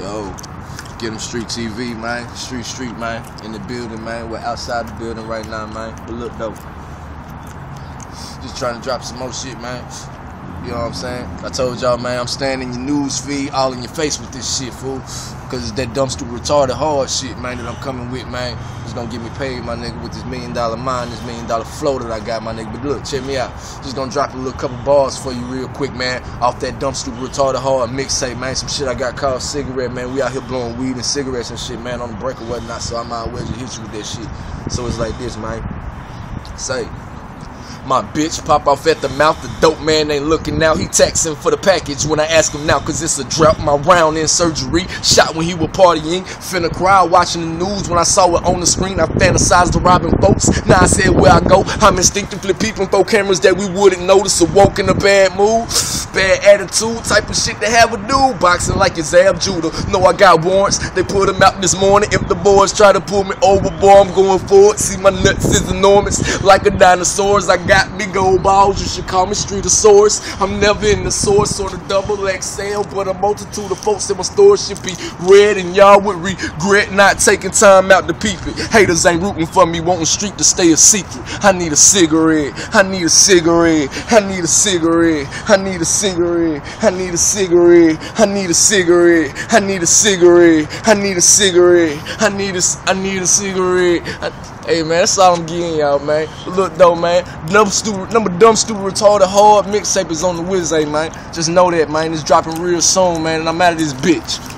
Yo, get them Street TV, man. Street Street, man. In the building, man. We're outside the building right now, man. But look, though. Just trying to drop some more shit, man. You know what I'm saying? I told y'all, man, I'm standing your news feed, all in your face with this shit, fool. Cause it's that dumb stupid retarded hard shit, man, that I'm coming with, man. It's gonna get me paid, my nigga, with this million dollar mind, this million dollar flow that I got, my nigga. But look, check me out. Just gonna drop a little couple bars for you real quick, man. Off that dumb stupid retarded hard mixtape, man. Some shit I got called cigarette, man. We out here blowing weed and cigarettes and shit, man, on the break or whatnot. So I might as well just hit you with that shit. So it's like this, man. Say. My bitch pop off at the mouth, the dope man ain't looking now. He texting for the package when I ask him now, cause it's a drought. My round in surgery, shot when he was partying. Finna cry watching the news when I saw it on the screen. I fantasized of robbing folks. Now I said where I go, I'm instinctively peeping for cameras that we wouldn't notice. Awoke in a bad mood, bad attitude, type of shit to have a dude. Boxing like it's Zab Judah. No, I got warrants, they put him out this morning. If the boys try to pull me over, boy, I'm going for it. See, my nuts is enormous, like a dinosaur's. I got big old balls, you should call me Streetosaurus. I'm never in the source or the double XL, but a multitude of folks in my store should be red, and y'all would regret not taking time out to peep it. Haters ain't rooting for me, wanting street to stay a secret. I need a cigarette, I need a cigarette, I need a cigarette, I need a cigarette, I need a cigarette, I need a cigarette, I need a cigarette, I need a cigarette, I need a, I need a cigarette. I, Hey man, that's all I'm getting y'all, man. Look though, man, number stupid, number dumb, stupid, retarded, hard mixtape is on the whiz, man. Just know that, man. It's dropping real soon, man, and I'm out of this bitch.